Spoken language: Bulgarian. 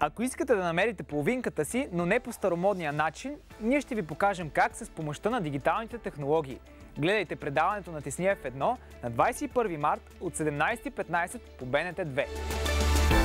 Ако искате да намерите половинката си, но не по старомодния начин, ние ще ви покажем как с помощта на дигиталните технологии. Гледайте предаването на Тесния F1 на 21 март от 17.15 по БНТ 2.